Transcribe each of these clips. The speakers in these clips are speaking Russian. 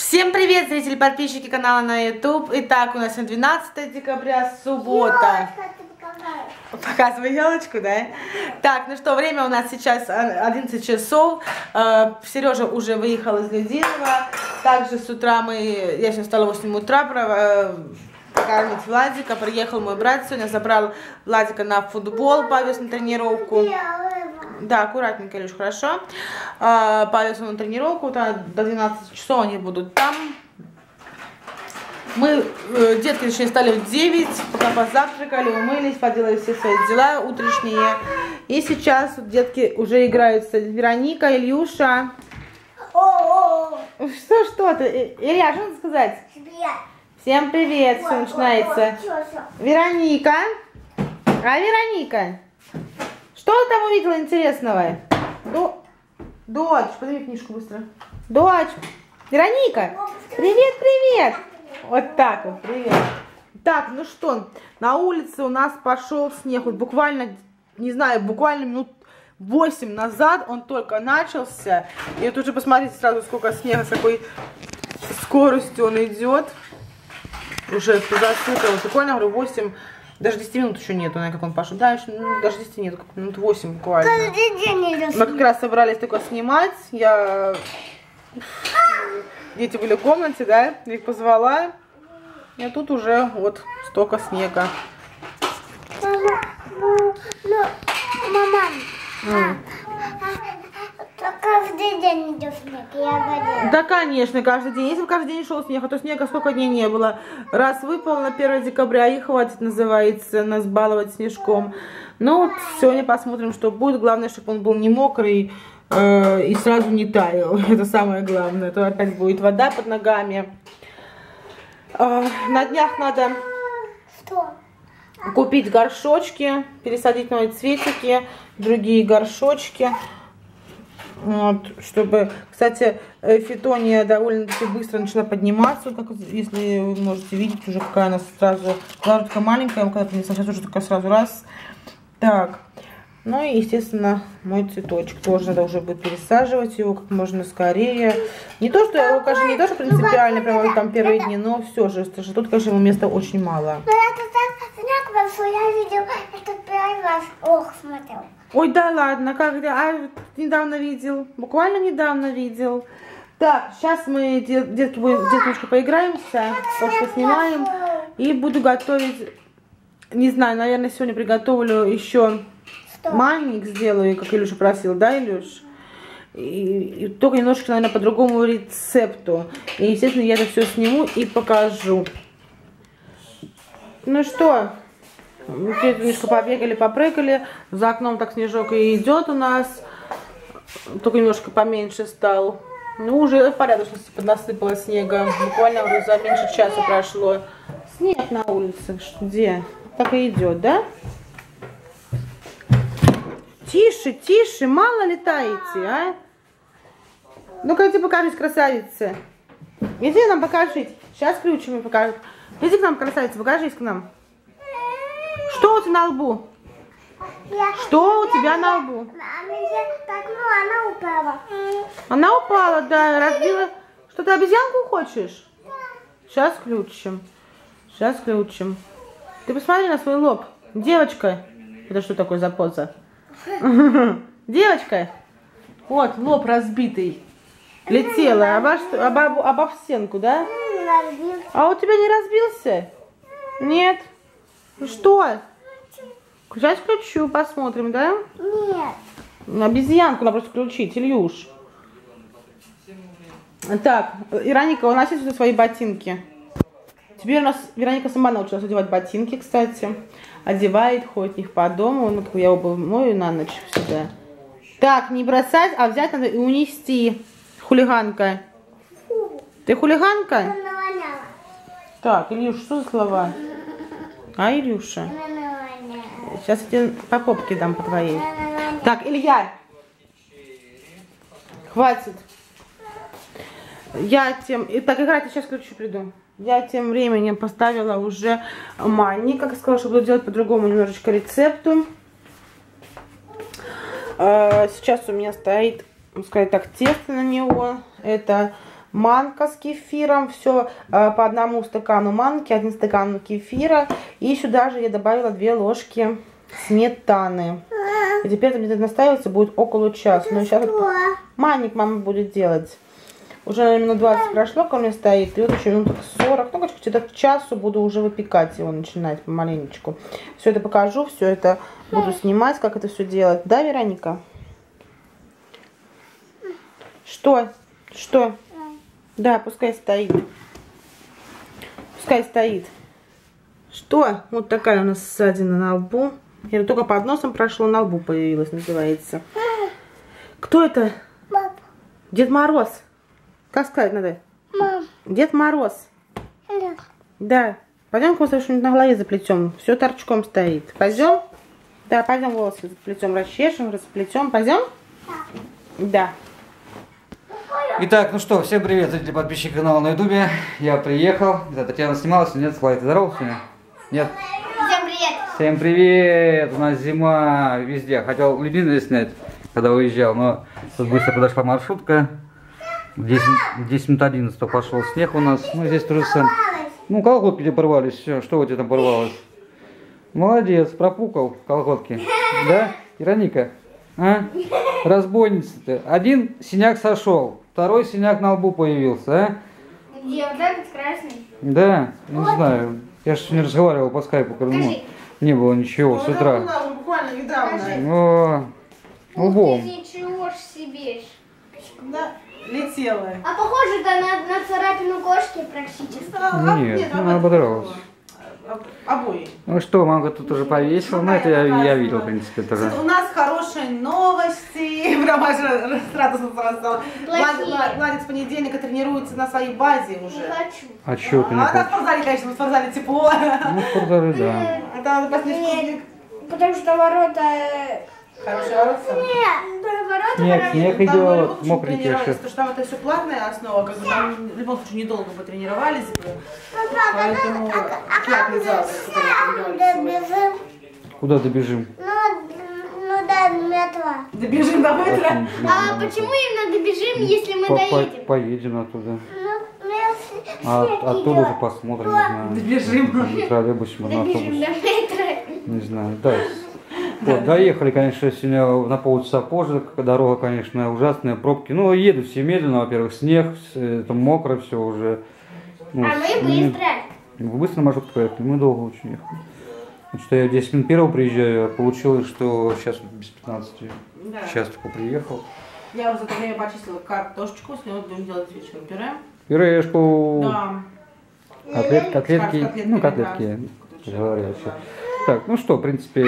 Всем привет, зрители, подписчики канала на YouTube. Итак, у нас сегодня 12 декабря, суббота. Показывай елочку, да? Так, ну что, время у нас сейчас 11 часов. Э, Сережа уже выехал из Людинова. Также с утра мы, я сейчас встала в 8 утра, э, покормить Владика. Приехал мой брат сегодня, забрал Владика на футбол, повез на тренировку. Да, аккуратненько, Илюш, хорошо. А, повез на тренировку, до 12 часов они будут там. Мы, э, детки, точнее, стали в 9, пока позавтракали, умылись, поделали все свои дела утренние. И сейчас детки уже играются. Вероника, Ильюша. Что, что ты? Илья, что надо сказать? Всем привет, все начинается. Вероника. А Вероника? Что ты там увидела интересного? До... Дочь, подними книжку быстро. Дочь. Вероника. Привет, привет. Вот так вот, привет. Так, ну что, на улице у нас пошел снег. Вот буквально, не знаю, буквально минут 8 назад он только начался. И вот уже посмотрите сразу, сколько снега, с какой скоростью он идет. Уже засыпалось. Буквально, говорю, 8 даже 10 минут еще нету, на как он пошел. Да, еще, ну, даже 10 нет, как минут 8 буквально. Мы как раз собрались только снимать. Я... Дети были в комнате, да, я их позвала. И тут уже вот столько снега. Мама, мама, мама. Каждый день идет снег, я говорю. Да, конечно, каждый день. Если бы каждый день шел снег, а то снега сколько дней не было. Раз выпал на 1 декабря, и хватит, называется, нас баловать снежком. Ну вот, сегодня посмотрим, что будет. Главное, чтобы он был не мокрый э, и сразу не таял. Это самое главное. А то опять будет вода под ногами. Э, на днях надо... Что? Купить горшочки, пересадить новые цветики, другие горшочки. Вот, чтобы, кстати, э, фитония довольно-таки быстро начала подниматься, как, если вы можете видеть, уже какая она сразу, была такая маленькая, когда принесла, сейчас уже такая сразу раз. Так, ну и, естественно, мой цветочек тоже надо уже будет пересаживать его как можно скорее. Не то, что его, конечно, не то, что принципиально, прямо там первые дни, но все же, что тут, конечно, ему места очень мало. Я снег большой, я видел, это первый раз, ох, смотрел. Ой, да ладно, когда? А, недавно видел. Буквально недавно видел. Так, сейчас мы, детки, будем, деточка, поиграемся, то, что снимаем. И буду готовить, не знаю, наверное, сегодня приготовлю еще что? манник сделаю, как Илюша просил, да, Илюш? И, и только немножко, наверное, по другому рецепту. И, естественно, я это все сниму и покажу. Ну что, немножко побегали, попрыгали. За окном так снежок и идет у нас. Только немножко поменьше стал. Ну, уже в порядочности поднасыпало снега. Буквально уже за меньше часа прошло. Снег на улице. Где? Так и идет, да? Тише, тише, мало летаете, а? Ну-ка, иди покажись, красавица. Иди нам покажись. Сейчас ключами покажут. Иди к нам, красавица, покажись к нам. Что у тебя на лбу? Я... Что у тебя на лбу? Так, ну, она упала. Она упала, да, разбила. Что, ты обезьянку хочешь? Да. Сейчас включим. Сейчас включим. Ты посмотри на свой лоб. Девочка. Это что такое за поза? Девочка. Вот, лоб разбитый. Летела обо, обо, обо стенку, да? А у тебя не разбился? Нет. Ну что? Сейчас включу, посмотрим, да? Нет. Обезьянку надо просто включить, Ильюш. Так, Вероника, уноси сюда свои ботинки. Теперь у нас Вероника сама научилась одевать ботинки, кстати. Одевает, ходит в них по дому. Ну, я оба мою на ночь всегда. Так, не бросать, а взять надо и унести. Хулиганка. Ты хулиганка? Так, Ильюш, что за слова? А, Илюша? Сейчас я тебе по попке дам по твоей. Так, Илья. Хватит. Я тем... Так, играть, я сейчас ключи приду. Я тем временем поставила уже манни, как я сказала, что буду делать по-другому немножечко рецепту. А, сейчас у меня стоит, сказать так, тесто на него. Это манка с кефиром, все э, по одному стакану манки, один стакан кефира. И сюда же я добавила 2 ложки сметаны. И теперь это где-то настаиваться будет около часа. Но сейчас маник мама будет делать. Уже минут 20 прошло, ко мне стоит. И вот еще минут 40. Ну, где-то к часу буду уже выпекать его, начинать помаленечку. Все это покажу, все это буду снимать, как это все делать. Да, Вероника? Что? Что? Да, пускай стоит. Пускай стоит. Что? Вот такая у нас ссадина на лбу. Я только под носом прошло, на лбу появилась, называется. Кто это? Пап. Дед Мороз. Как сказать надо? Мам. Дед Мороз. Да. Да. Пойдем-ка мы что-нибудь на голове заплетем. Все торчком стоит. Пойдем? Да, пойдем волосы заплетем, расчешем, расплетем. Пойдем? Да. Итак, ну что, всем привет, зрители, подписчики канала на ютубе. Я приехал. Да, Татьяна снималась, нет, Слава, ты здоров сегодня? Нет? Всем привет. Всем привет! У нас зима везде. Хотел Лебедина снять, когда уезжал, но тут быстро подошла маршрутка. В 10, в 10 минут 11 пошел снег у нас. Ну, здесь тоже сын. Ну, колготки тебе порвались. Все, что у тебя там порвалось? Молодец, пропукал колготки. Да, Вероника? А? Разбойница ты. Один синяк сошел, второй синяк на лбу появился, а? Где вот этот красный? Да, не знаю. Я же не разговаривал по скайпу, когда ну, не было ничего с утра. Буквально недавно. О, лбом. ничего ж себе. Да, летела. А похоже да на, на царапину кошки практически. Нет, она ободралась. Обои. Ну что, мама тут уже повесила, ну это я, я видел, в принципе, тоже. У нас хорошие новости. Прям аж радостно. Плохие. Владик с понедельника тренируется на своей базе Не уже. хочу. А чё ты не А на хочешь? спортзале, конечно, в спортзале тепло. Ну, в спортзале, да. А там последний Потому что ворота... э, Хороший ворот. Нет, ворота Снег, ворота- снег Там мы идет, тренировались, еще. Потому что там это все платная основа, как бы там в любом случае недолго бы тренировались бы. Поэтому платный зал, в котором тренировались сегодня. Куда добежим? Ну, ну да, метро. Добежим до метро. А почему именно добежим, если мы По- по- доедем? Поедем оттуда. Ну, ну, А оттуда уже посмотрим, не знаю. Добежим. На троллейбусе, на до метро. Не знаю, да. Вот, доехали, конечно, сегодня на полчаса позже. Дорога, конечно, ужасная, пробки. Ну, едут все медленно, во-первых, снег, это мокро все уже. Ну, А мы быстро. Вы быстро маршрут поехали? Мы долго очень ехали. Потому что я 10 минут первого приезжаю, а получилось, что сейчас без 15. Да. Сейчас только приехал. Я уже за это время почистила картошечку, с нее будем делать вечером пюре. Пюрешку, Да. котлет, котлетки, Котлетки, ну котлетки, вообще. Так, ну что, в принципе,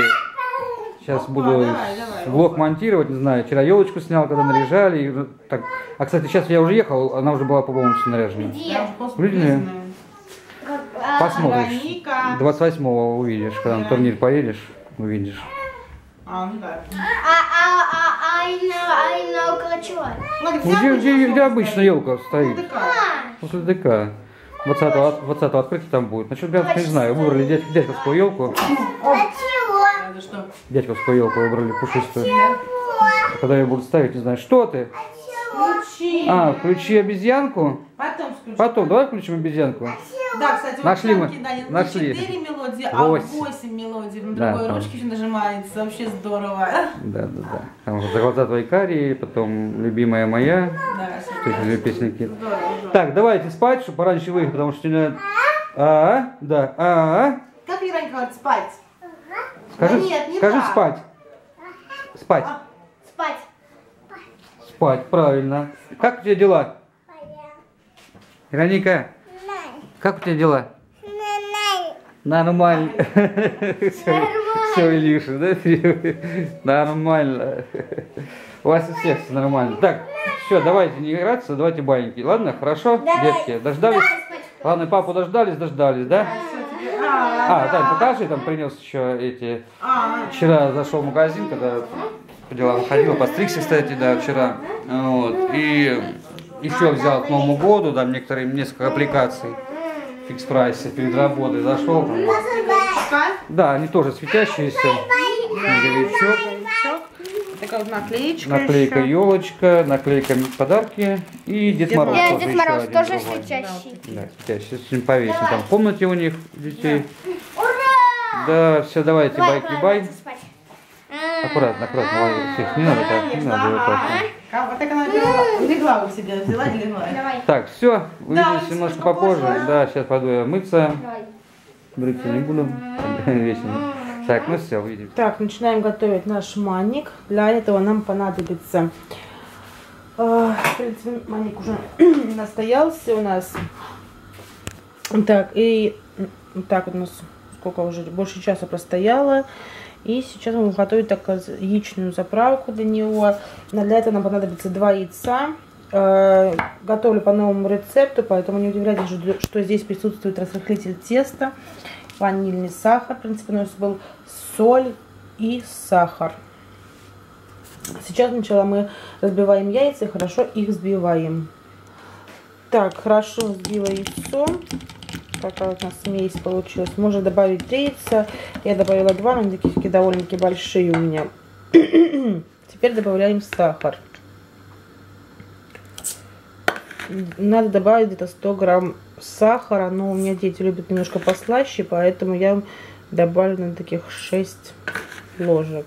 сейчас Опа, буду давай, давай, влог опа. монтировать, не знаю, вчера елочку снял, когда наряжали. и так. А, кстати, сейчас я уже ехал, она уже была по-моему наряжена. Где? Видели? Посмотришь. Вероника. 28-го увидишь, когда на турнир поедешь, увидишь. А, ну да. Где, где, где обычно елка стоит? После ДК. 20 20 открытия там будет. Насчет Брянска не знаю. Выбрали дядь, дядьковскую елку. А что? Дядьковскую елку выбрали пушистую. А Когда ее будут ставить, не знаю. Что ты? Включи. А, включи обезьянку. Потом включи. Потом, давай включим обезьянку. Да, кстати, вот Нашли мы, кидали нашли. не 4 мелодии, а Восемь. 8 мелодий. На Да, другой там. ручке еще нажимается. Вообще здорово. Да, да, да. Там за глаза твои карие, потом любимая моя. Да, песни какие здорово, здорово. Так, давайте спать, чтобы пораньше выехать, потому что сегодня... А, да, а, Как Вероника говорит, спать? Скажи, Да нет, не скажи так. спать. Спать, А. Спать. спать, правильно. Как у тебя дела? Вероника, как у тебя дела? Нормально. Все, Илюша, да? Нормально. У вас у всех все нормально. Так, все, давайте не играться, давайте баиньки. Ладно, хорошо, детки? Дождались? Ладно, папу дождались, дождались, да? А, Тань, покажи, там принес еще эти... Вчера зашел в магазин, когда по делам ходил, постригся, кстати, да, вчера. Вот. И еще взял к Новому году, там некоторые, несколько аппликаций фикс прайсе перед работой зашел. там. Да, они тоже светящиеся. Новичок. Вот наклеечка Наклейка еще. елочка, наклейка подарки и Дед Дед Мороз. Да, тоже Дед Мороз тоже светящий. Да, сейчас сегодня повесим там в комнате у них детей. Ура! Да, все, давайте, Давай, байки, давай, бай. ложиться спать. Аккуратно, аккуратно, всех, не надо так, не надо так. Вот так она легла, у себя, взяла и легла. Давай. Так, все, увидимся немножко попозже. Да, сейчас пойду я мыться. Давай. Бриться не буду. Вечно. Так, ну все, увидимся. Так, начинаем готовить наш манник. Для этого нам понадобится... э, В принципе, манник уже настоялся у нас. Так, и так вот у нас сколько уже, больше часа простояло. И сейчас мы готовить так яичную заправку для него. Для этого нам понадобится два яйца. Э, Готовлю по новому рецепту, поэтому не удивляйтесь, что- здесь присутствует разрыхлитель теста, ванильный сахар. В принципе, у нас был соль и сахар. Сейчас сначала мы разбиваем яйца и хорошо их взбиваем. Так, хорошо взбила яйцо. Такая вот у нас смесь получилась. Можно добавить три яйца. Я добавила два, но они такие, довольно-таки большие у меня. Теперь добавляем сахар. Надо добавить где-то 100 грамм сахара, но у меня дети любят немножко послаще, поэтому я добавлю на таких 6 ложек.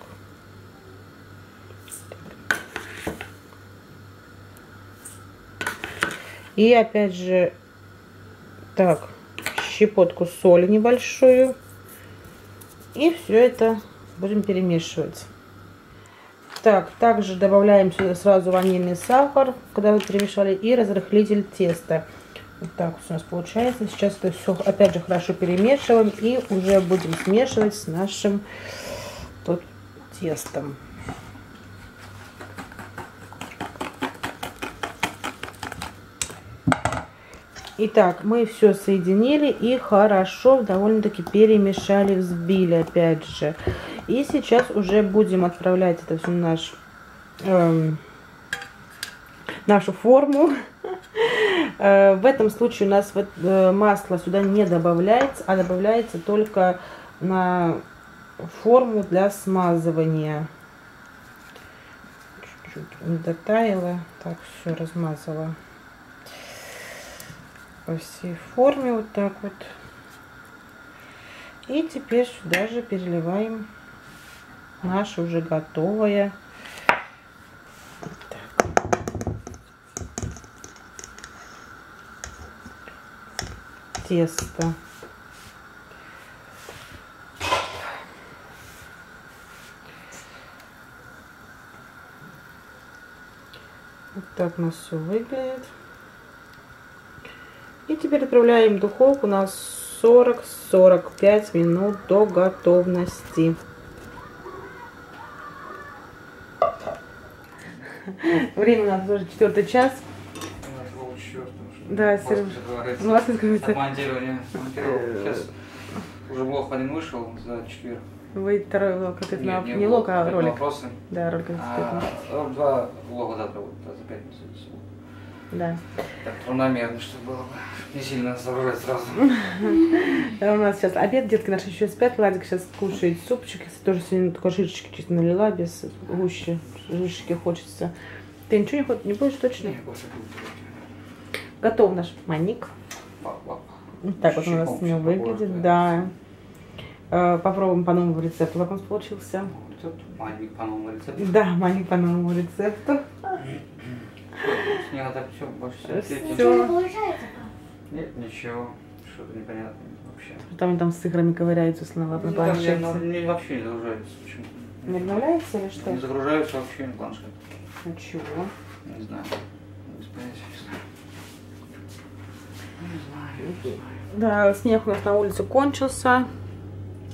И опять же, так, щепотку соли небольшую. И все это будем перемешивать. Так, также добавляем сюда сразу ванильный сахар, когда вы перемешали, и разрыхлитель теста. Вот так вот у нас получается. Сейчас это все опять же хорошо перемешиваем и уже будем смешивать с нашим тут тестом. Итак, мы все соединили и хорошо довольно-таки перемешали, взбили опять же. И сейчас уже будем отправлять это все наш, эм, нашу форму. Э, В этом случае у нас э, масло сюда не добавляется, а добавляется только на форму для смазывания. Чуть-чуть не дотаяло. Так, все размазала по всей форме вот так вот. И теперь сюда же переливаем наше уже готовое. Тесто. Вот так у нас все выглядит. И теперь отправляем в духовку на 40-45 минут до готовности. Время у нас уже четвертый час. Да, Сереж. Ну, вас открывается. Монтирование. Монтировал. Сейчас уже блог один вышел за четверг. Вы второй это, Нет, на- не не блог, лог, а ролик. Вопросы. Да, ролик. А, обязательно. два влога завтра будут, за пятницу. Да. Так, равномерно, чтобы было бы. Не сильно загружать сразу. Да, у нас сейчас обед, детки наши еще спят. Владик сейчас кушает супчик. Я тоже сегодня только жирчики чисто налила, без гуще. Жирчики хочется. Ты ничего не, хочешь, не будешь точно? Не, больше будет. Готов наш маник. Вот так вот у нас него побольше, выглядит, да. да. Э, Попробуем по новому рецепту, как он получился. Маленький по новому рецепту. Да, маник по новому рецепту. Не надо все больше не получается. Нет, ничего. Что-то непонятное вообще. Там там с играми ковыряются снова на Ну, там ну, планшете. мне вообще не загружается почему-то. Не обновляется или что? Не загружается вообще на планшет. Ну чего? Не знаю. Без понятия. Не знаю. не знаю. Да, снег у нас на улице кончился.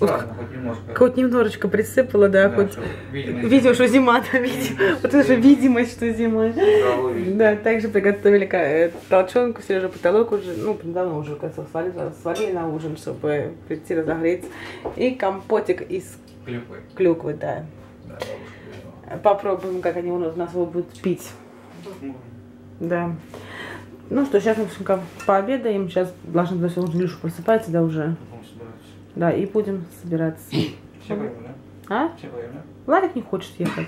Ладно, хоть немножко. Хоть немножечко присыпало, да, Да, хоть чтоб видимо, что зима, да, видимо. Вот это же видимость, что зима. Да, также приготовили э, толчонку, Сережа потолок уже, ну, давно уже, кажется, свалили, свалили на ужин, чтобы прийти разогреться. И компотик из Клюквой. клюквы, да. Да. Попробуем, как они у нас его будут пить. Да. Ну что, сейчас мы пообедаем. Сейчас должны быть, он Илюша просыпается, да, уже. Да, и будем собираться. Все поем, да? А? Все поем, да? Не хочет ехать.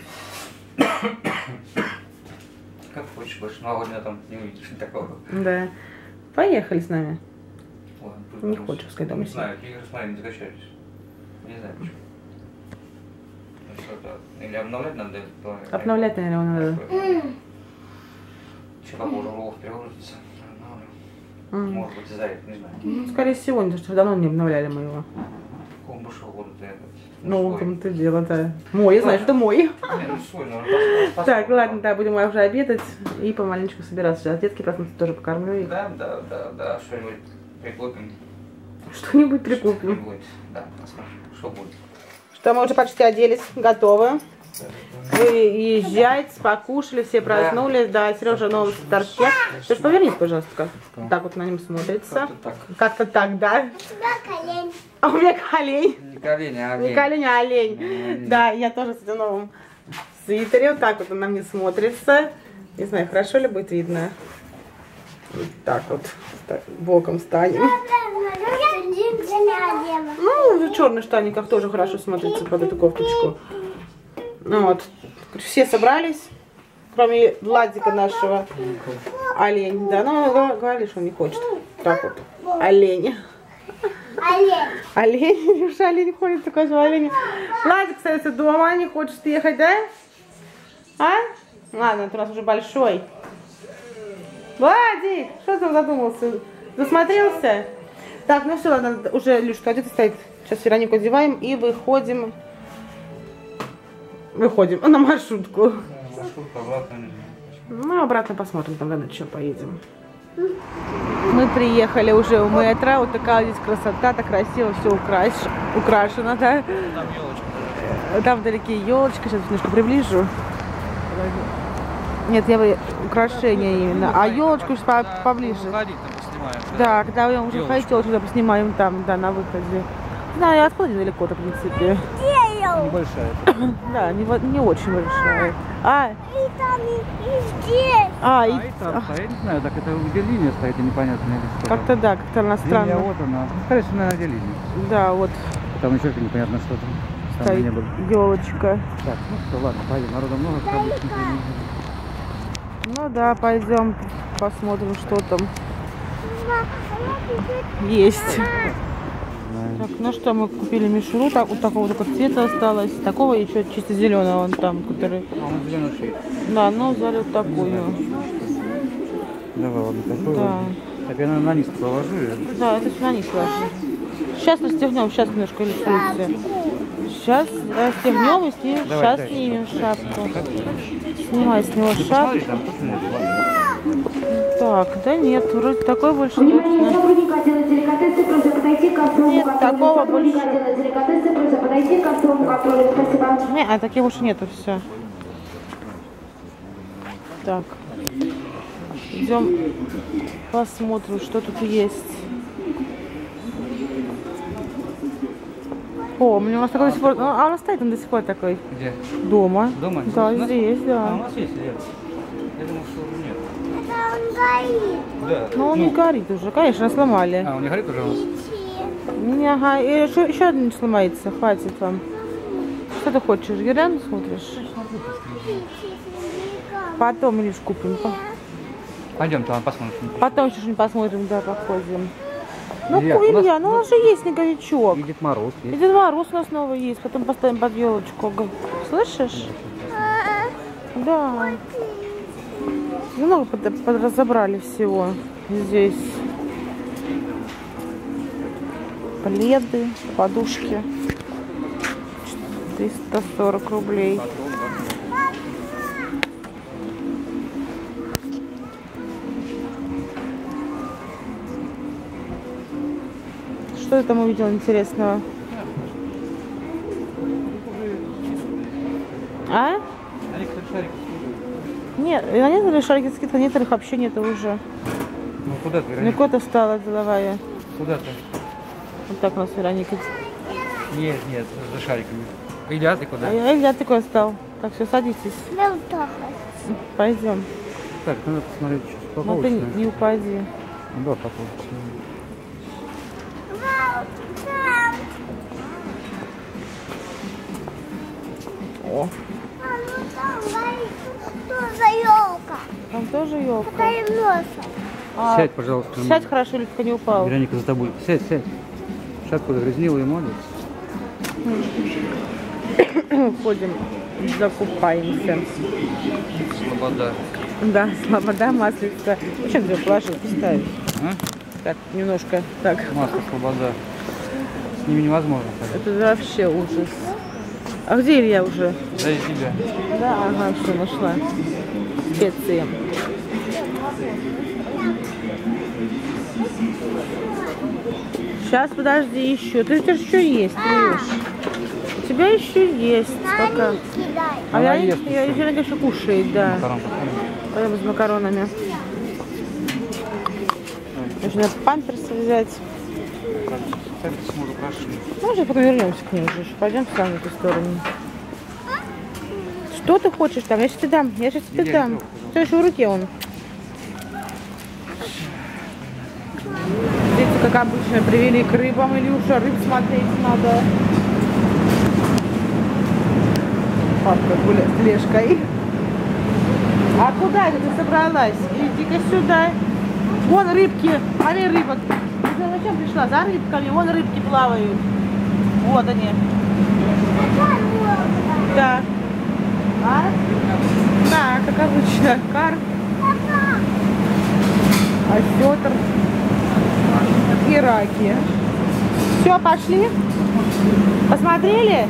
Как хочешь, больше новогоднего там не увидишь такого. Да. Поехали с нами. Ладно, Не хочешь, пускай дома Не знаю, игры смотри, не закачались. Не знаю почему. Ну, что-то- Или обновлять надо? то- Обновлять, наверное, надо. Как уже улов перегрузится. Может быть, из-за этого, не знаю. Ну, скорее всего, не, потому что давно не обновляли мы его. Большого года-то этот? Ну, в свой. том-то и дело, да. Мой, я знаю, что это мой. Ну ну, Так, ладно, да, будем уже обедать и помаленечку собираться. Сейчас детки проснутся, тоже покормлю их. Да, да, да, да, что-нибудь прикупим. Что-нибудь прикуплю. Что-нибудь, да, посмотрим, что будет. Что, мы уже почти оделись, готовы. Вы езжаете, покушали, все проснулись. Да, Сережа в новом старте. Сереж, повернись, пожалуйста, как так вот на нем смотрится. Как-то так. Как-то так, да? тебя колень. А у меня олень. Не колени, а Не олень. колень, а олень. Да, я тоже с этим новым свитере. Вот так вот он на мне смотрится. Не знаю, хорошо ли будет видно. Вот так вот. Так, боком станем. Одела. Ну, в черных штаниках тоже хорошо смотрится под эту кофточку. Ну вот. Все собрались, кроме Владика нашего. Олень. Да, ну говорили, что он не хочет. Так вот. Олень. Олень. Олень, Илюша, олень ходит, такой же олень. Владик остается дома, не хочет ехать, да? А? Ладно, ты у нас уже большой. Владик, что ты задумался? Засмотрелся? Так, ну все, ладно, уже Илюшка одета стоит. Сейчас Веронику одеваем и выходим. Выходим на маршрутку. Маршрутка обратно. Ну, обратно посмотрим, там, на что поедем. Мы приехали уже в метро, вот такая здесь красота, так красиво все украш... украшено, да? Там вдалеке елочка, сейчас немножко приближу. Нет, я бы украшения именно, а елочку по- поближе. Там поснимаем. Да, когда мы уже елочку да, поснимаем там, да, на выходе. Знаю, откуда недалеко-то, в принципе. Небольшая. Да, не, не очень большая. А, И там, и, и здесь. а, и, А это, а я не знаю, так это где линия стоит, непонятная или что. как-то да, как-то она Линия странно. вот она. Скорее всего, наверное, где линия. Да, вот Там еще непонятно что там. Там стоит елочка. Так, ну что, ладно, пойдем. Народа много, как обычно. Ну да, пойдем посмотрим, что там. Есть. Так, ну что, мы купили мишуру, так, вот такого только цвета осталось. Такого еще чисто зеленого вон там, который. А он зеленый. Да, ну взяли вот такую. Давай, ладно, такой Да. Так, я на низ положу. Да, это все на них ложи. Сейчас расстегнем, сейчас немножко рисуется. Сейчас расстегнем и снимем, Давай, сейчас дай. снимем шапку. Снимай с него шапку. Нет. Так, да нет, вроде такой больше точно. Сотрудника отдела деликатесы просят подойти к контролю Нет, контроля. такого Сотрудника больше. отдела деликатесы просят подойти к контролю контроля. Спасибо. Не, а таких больше нету, все. Так. Идем посмотрим, что тут есть. Помню, у нас такой до сих пор... А у нас стоит он до сих пор такой Где? дома. Дома? Да, здесь, А, у да. нас есть, Лен. Я думал, что уже нет. Это он горит. Да. Но он не горит уже, конечно, сломали. А, он не горит уже у нас? Не, ага, и еще, еще один не сломается, хватит вам. Что ты хочешь, гирлянду смотришь? Потом лишь купим. по- Пойдем, там посмотрим. Потом еще что-нибудь посмотрим, да, походим. Ну, Илья, Илья, у нас- ну у нас же есть снеговичок. И Дед Мороз И есть. Дед Мороз у нас снова есть, потом поставим под елочку. Слышишь? Да. Много под, подразобрали всего здесь. Пледы, подушки. 340 рублей. Что ты там увидел интересного? Нет, на некоторых шарики скидка, некоторых вообще нету уже. Ну куда ты, Ну Вероника? куда встала деловая? Куда ты? Вот так у нас Вероника. Нет, нет, за шариками. Илья, ты куда? А я, Илья такой стал. Так, все, садитесь. Да вот так. Ну, Пойдем. Так, надо посмотреть, что Но ты получится. не упади. Да, получится. Вау, там. О. А ну Там тоже елка. Там тоже елка. Какая носа. А, Сядь, пожалуйста. Сядь хорошо, Людка, не упал. Вероника за тобой. Сядь, сядь. Шапку загрязнила и молодец. Ходим, закупаемся. Слобода. Да, слобода, маслица. Зачем ты её положил? Поставить. А? Так, немножко. Так, Масло Слобода. С ними невозможно ходить. это вообще ужас. А где Илья уже? Да и тебя. Да, ага, все, нашла. Специи. Сейчас, подожди, еще. Ты у тебя еще есть, Илюш. У тебя еще есть. Пока. А Она я, ест я, я, конечно, кушает, да. Макарон с макаронами. Нужно памперсы взять. Памперс мы уже прошли. Ну, пока вернемся к ней уже. Пойдем с вами в эту сторону. Что ты хочешь там? Я сейчас тебе дам. Я сейчас тебе Я дам. Что еще в руке он? Дети, как обычно, привели к рыбам. Илюша, рыб смотреть надо. Папка гуляет с Лешкой. А куда это ты собралась? Иди-ка сюда. Вон рыбки. Смотри, рыбок. Ты зачем пришла? За рыбками. Вон рыбки плавают. Вот они. Да. А? Да, как обычно. Карп. Осетр. И раки. Все, пошли? Посмотрели?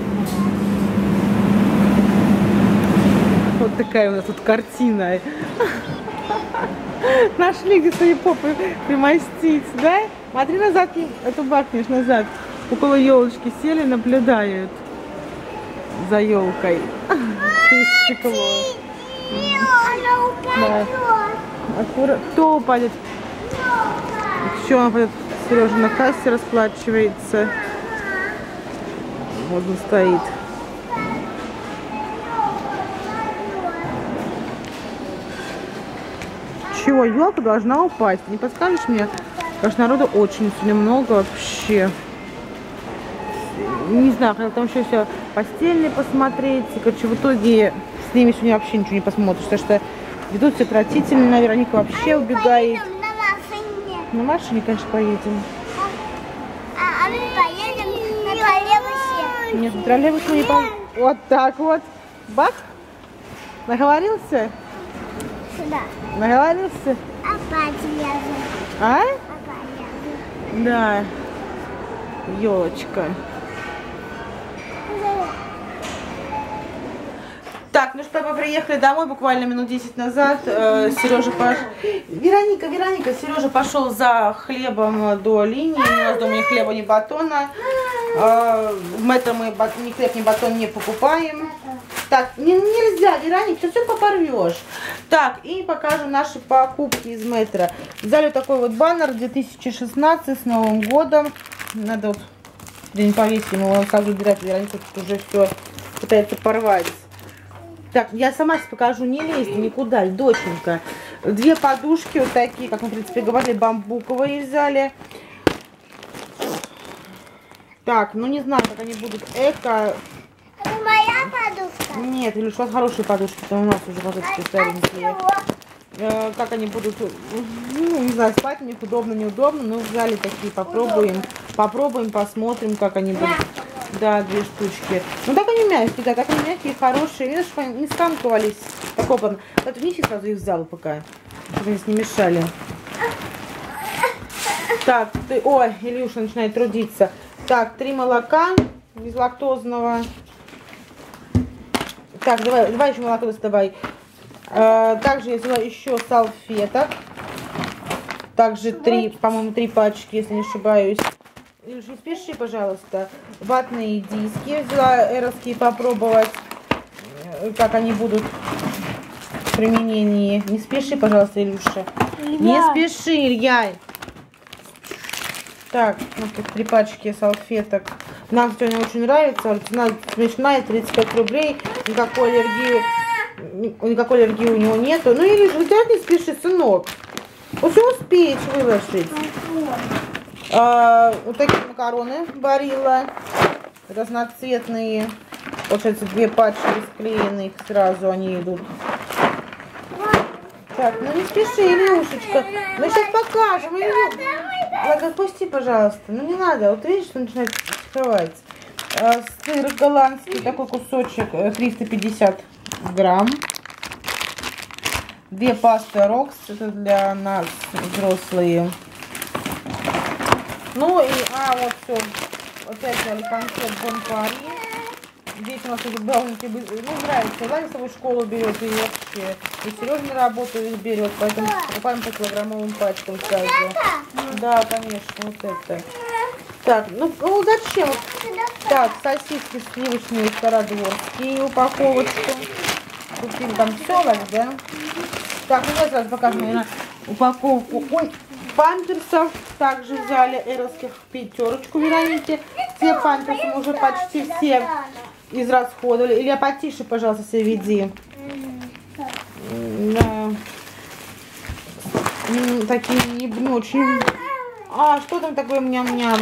Вот такая у нас тут картина. Нашли где свои попы примостить, да? Смотри назад, эту бахнешь назад. Около елочки сели, наблюдают за елкой. Через стекло. Она упадет. Аккура- Кто упадет? Еще он пойдет, Сережа на кассе расплачивается. Вот он стоит. Чего, елка должна упасть? Не подскажешь мне? Потому что народу очень сегодня много вообще. Не знаю, хотел там еще все постельные посмотреть. И, короче, в итоге с ними сегодня вообще ничего не посмотришь. Потому что ведут себя отвратительно. Вероника вообще убегает. Поедем на машине. На машине, конечно, поедем. А, а мы поедем на троллейбусе. Нет, в троллейбус мы не по... Вот так вот. Бах. Наговорился? Сюда. Наговорился? Опять лезу. А? Да. Елочка. Так, ну что, мы приехали домой буквально минут 10 назад. Э, Сережа пош... Вероника, Вероника, Сережа пошел за хлебом до линии. У нас дома ни хлеба, ни батона. Э, в метро мы ни хлеб, ни батон не покупаем. Так, не- нельзя, Вероника, ты все попорвешь. Так, и покажем наши покупки из метро. Взяли такой вот баннер 2016 с Новым годом. Надо вот где-нибудь повесить, его сразу убирать. Вероника тут уже все пытается порвать. Так, я сама сейчас покажу, не лезь никуда, доченька. Две подушки вот такие, как мы, в принципе, говорили, бамбуковые взяли. Так, ну не знаю, как они будут эко. Подушка. Нет, или что хорошие подушки, то у нас уже подушки старенькие. Чего? Э, как они будут, ну, не знаю, спать у них удобно, неудобно, но взяли такие, попробуем, попробуем, посмотрим, как они будут. Да, две штучки. Ну так они мягкие, да, так они мягкие, хорошие. Видишь, они не скамкивались. Так опа. Вот неси сразу их в зал пока, чтобы они не мешали. Так, ты, ой, Илюша начинает трудиться. Так, три молока безлактозного. Так, давай, давай еще молоко доставай. Э, Также я взяла еще салфеток. Также три, по-моему, три пачки, если не ошибаюсь. Илюш, не спеши, пожалуйста. Ватные диски взяла эровские попробовать, э, как они будут в применении. Не спеши, пожалуйста, Илюша. Не спеши, Илья. Так, вот тут три пачки салфеток. Нам сегодня очень нравится. Цена смешная, 35 рублей. Никакой аллергии, ни- никакой аллергии у него нету. Ну, Илюша, у тебя не спеши, сынок. Все успеешь выложить. А, вот такие макароны Барилла. Разноцветные. Получается, две пачки склеенных сразу они идут. Так, ну не спеши, Илюшечка. Мы сейчас покажем. Илю. Ладно, отпусти, пожалуйста. Ну не надо. Вот видишь, что начинает скрываться. А, Сыр голландский, такой кусочек, э, 350 грамм. Две пасты Рокс, это для нас взрослые. Ну и, а, вот все. Опять взяли конфет Бон Пари. Здесь у нас довольно-таки быстро. Ну, нравится. Ваня с школу берет и вообще. И Сережа на работу их берет, поэтому покупаем по килограммовым пачкам сразу. Да, конечно, вот это. Так, ну, ну зачем? Так, сосиски сливочные стародворские, упаковочку. Купили там все, да? Так, ну я сразу покажу, наверное, упаковку. Ой, памперсов также взяли эровских пятерочку Веронике. Все памперсы мы уже почти все израсходовали. Илья, потише, пожалуйста, себе веди. Да. Такие не, очень. А, что там такое ням-ням?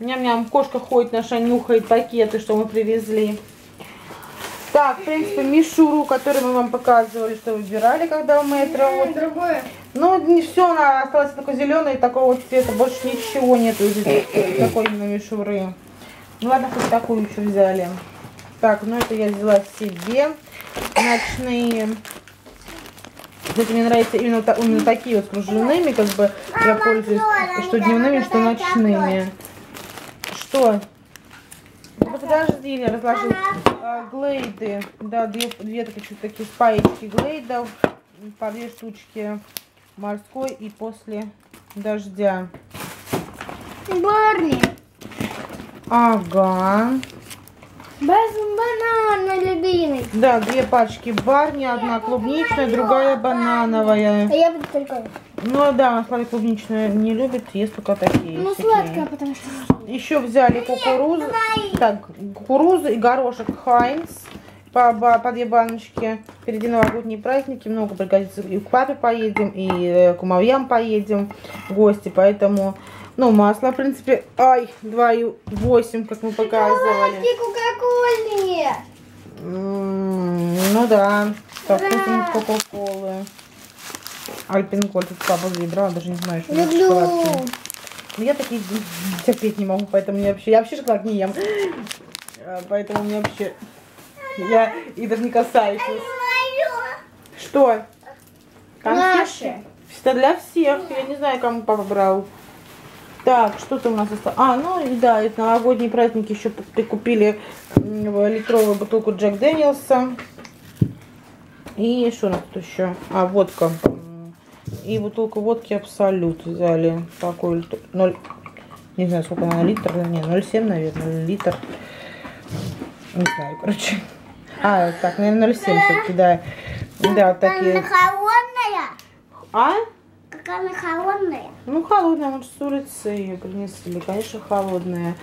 Ням-ням, кошка ходит наша, нюхает пакеты, что мы привезли. Так, в принципе, мишуру, который мы вам показывали, что выбирали, когда в метро. Вот. Другое. Ну, не все, она осталась только зеленая, такого цвета, больше ничего нету этой- такой именно мишуры. Ну ладно, хоть такую еще взяли. Так, ну это я взяла себе. Ночные. Кстати, мне нравятся именно, именно такие вот с кружевными, как бы я пользуюсь, что дневными, что ночными. Что? Да подожди, я разложила. А, глейды. Да, две, две такие, такие спаечки глейдов. По две штучки морской и после дождя. Барни. Ага. Без банана, любимый. Да, две пачки барни, одна клубничная, другая банановая. А я буду только... Ну да, Славик клубничную не любит, ест только такие. Ну, сладкое, потому что... Еще взяли кукурузу, так, кукурузу и горошек Хайнс по, по две баночки. Впереди новогодние праздники, много пригодится. И к папе поедем, и э, к кумовьям поедем в гости, поэтому, ну, масло, в принципе, ай, 2,8, как мы показывали. кока-коле. Ну да, со вкусом кока-колы. Альпинколь, тут папа выбрал, даже не знаю, что Люблю. шоколадки. Ну, Я такие терпеть не могу, поэтому я вообще, я вообще шоколад не ем. А, Поэтому мне вообще, я и даже не касаюсь. Что? Конфетки? Наши. Это для всех. Я не знаю, кому папа брал. Так, что там у нас осталось? А, ну и да, это новогодние праздники еще прикупили литровую бутылку Джек Дэниелса. И что у нас тут еще? А, водка. И бутылку водки Абсолют взяли. Такой литр- ноль, не знаю, сколько она, литр, не, 0,7, наверное, литр. Не знаю, короче. А, так, наверное, 0,7 все-таки, да. Да, такие. Она холодная. А? Как она холодная. Ну, холодная, мы же с улицы ее принесли, конечно, холодная.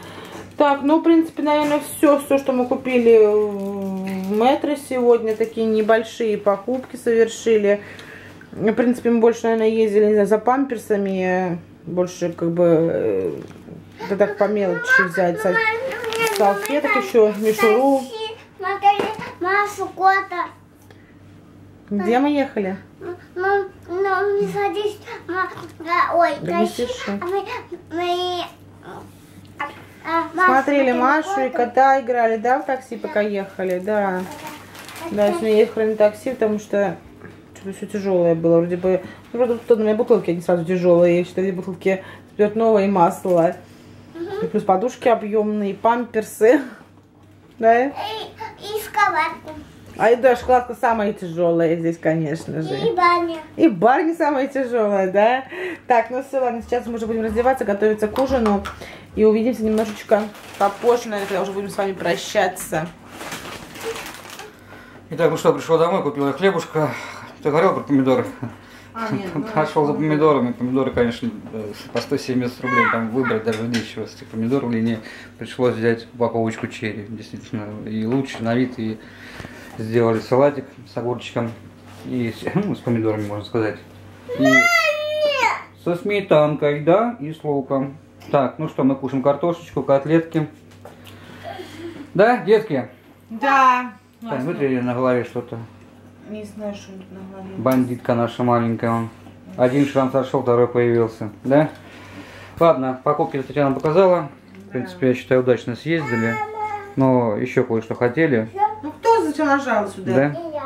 Так, ну, в принципе, наверное, все, все, что мы купили в метро сегодня, такие небольшие покупки совершили. В принципе, мы больше, наверное, ездили, не знаю, за памперсами, больше, как бы, э, да так по мелочи взять, са- салфеток еще, мишуру. Смотри, Машу кота. Где мы ехали? Ну, ну, не садись. ма- да, Ой, Да тащи. А мы, мы, а, а, Машу Смотрели Машу и кота играли, да, в такси пока ехали, да. Да, сегодня ехали на такси, потому что что-то все тяжелое было. Вроде бы, ну, правда, тут у меня бутылки, они сразу тяжелые. Четыре бутылки спиртного и масла. И плюс подушки объемные, памперсы. Да? И, и шоколадку. А и да, шоколадка самая тяжелая здесь, конечно же. И баня. И барни самая тяжелая, да? Так, ну все, ладно, сейчас мы уже будем раздеваться, готовиться к ужину. И увидимся немножечко попозже, наверное, когда уже будем с вами прощаться. Итак, ну что, пришел домой, купил я хлебушка. Ты говорил про помидоры? А, нет, ну, Пошел за помидорами. Помидоры, конечно, э, по 170 рублей там выбрать даже нечего. С этих помидоров или не. Пришлось взять упаковочку черри. Действительно, и лучше на вид. И сделали салатик с огурчиком. И с, ну, с помидорами, можно сказать. И со сметанкой, да, и с луком. Так, ну что, мы кушаем картошечку, котлетки. Да, детки? Да. Так, вытри на голове что-то. Не знаю, что тут на голове. Бандитка наша маленькая. Он. Один шрам сошел, второй появился. Да? Ладно, покупки Татьяна показала. В принципе, я считаю, удачно съездили. Но еще кое-что хотели. Ну кто зачем нажал сюда? Да? И я.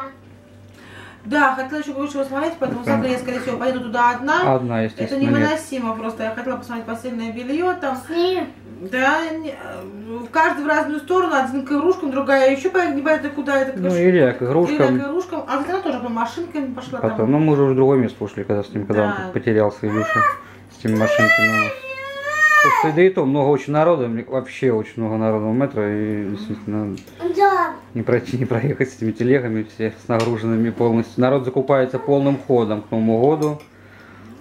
Да, хотела еще кое-что посмотреть, поэтому завтра я, скорее всего, поеду туда одна. Одна, Это естественно, нет. невыносимо просто. Я хотела посмотреть постельное белье там. С ним. Да, не- э, каждый в разную сторону, один к игрушкам, другая еще не понятно куда это. Ну, Илья к Илья игрушкам. к игрушкам. А она тоже по машинкам пошла Потом, там. ну мы уже в другое место ушли, когда с ним, когда Да. он потерялся, Илюша, с теми машинками у нас. Слушай, да и то много очень народу, вообще очень много народу в метро, и действительно Да. не пройти, не проехать с этими телегами, все с нагруженными полностью. Народ закупается полным ходом к Новому году,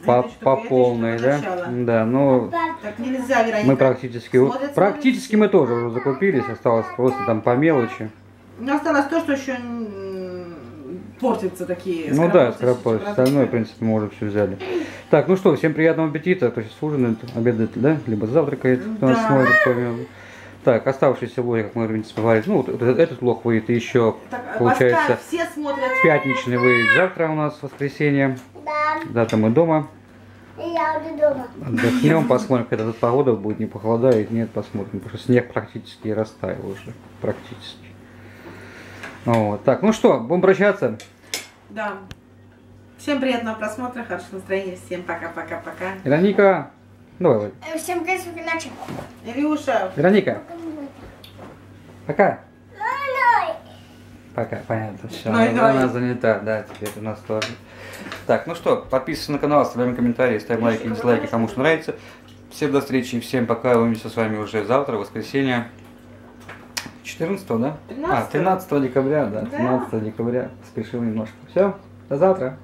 по, Это что, по полной, да? Да, ну Так нельзя, Вероника. мы практически, Смотрят, практически мы тоже уже закупились, осталось просто там по мелочи. Ну, осталось то, что еще портятся такие. Ну да, продукты. Остальное, в принципе, мы уже все взяли. Так, ну что, всем приятного аппетита. Кто сейчас ужинает, обедает, да? Либо завтракает, кто нас Да. смотрит, кто меня- Так, оставшиеся влоги, как мы, принципе, говорили. Ну, вот этот, этот влог выйдет еще, Так, а получается, все смотрят. пятничный выйдет завтра у нас, воскресенье. Да. Завтра мы дома И я уже дома. отдохнем, посмотрим, когда тут погода будет, не похолодает, нет, посмотрим. Потому что снег практически растаял уже, практически. Вот. Так, ну что, будем прощаться. Да. Всем приятного просмотра, хорошего настроения. Всем пока-пока-пока. Вероника, давай, давай. Э, Всем привет, иначе. Илюша, Вероника, пока. Пока, понятно. Все, Ну давай. она занята, да, теперь у нас тоже. Так, ну что, подписывайтесь на канал, оставляем комментарии, ставим лайки, дизлайки, кому что нравится. Всем до встречи, всем пока, увидимся с вами уже завтра, воскресенье. 14 да? 13. А, 13 декабря, да, Да. 13 декабря. Спешил немножко. Все, до завтра.